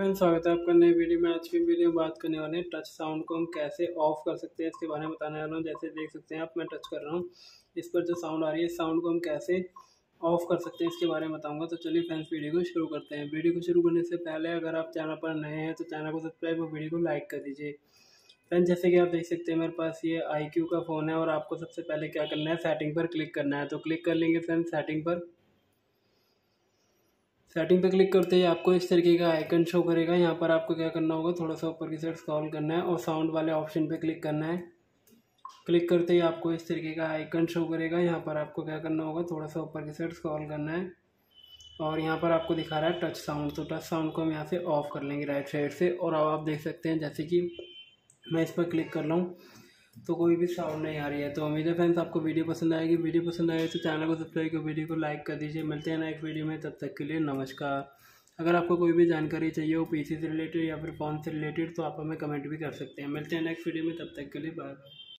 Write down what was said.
Friends स्वागत है आपका नई वीडियो में। आज की वीडियो में बात करने वाले हैं टच साउंड को हम कैसे ऑफ़ कर सकते हैं, इसके बारे में बताने वाला हूँ। जैसे देख सकते हैं आप, मैं टच कर रहा हूँ। इस पर जो साउंड आ रही है साउंड को हम कैसे ऑफ़ कर सकते हैं, इसके बारे में बताऊँगा। तो चलिए फ्रेंड्स वीडियो को शुरू करते हैं। वीडियो को शुरू करने से पहले अगर आप चैनल पर नए हैं तो चैनल को सब्सक्राइब और वीडियो को लाइक कर दीजिए। फ्रेंड्स जैसे कि आप देख सकते हैं, मेरे पास ये IQ का फ़ोन है और आपको सबसे पहले क्या करना है सेटिंग पर क्लिक करना है। तो क्लिक कर लेंगे फ्रेंड्स सेटिंग पर। सेटिंग पे क्लिक करते ही आपको इस तरीके का आइकन शो करेगा। यहाँ पर आपको क्या करना होगा? थोड़ा सा ऊपर की साइड स्क्रॉल करना है और साउंड वाले ऑप्शन पे क्लिक करना है। क्लिक करते ही आपको इस तरीके का आइकन शो करेगा। यहाँ पर आपको क्या करना होगा? थोड़ा सा ऊपर की साइड स्क्रॉल करना है और यहाँ पर आपको दिखा रहा है टच साउंड तो टच साउंड को हम यहाँ से ऑफ़ कर लेंगे राइट साइड से और अब आप देख सकते हैं, जैसे कि मैं इस पर क्लिक कर लूँ तो कोई भी साउंड नहीं आ रही है। तो उम्मीद है फ्रेंड्स आपको वीडियो पसंद आएगी। वीडियो पसंद आए तो चैनल को सब्सक्राइब कर वीडियो को लाइक कर दीजिए। मिलते हैं ना एक वीडियो में। तब तक के लिए नमस्कार। अगर आपको कोई भी जानकारी चाहिए हो पीसी से रिलेटेड या फिर फ़ोन से रिलेटेड तो आप हमें कमेंट भी कर सकते हैं। मिलते हैं नेक्स्ट वीडियो में। तब तक के लिए बाय बाय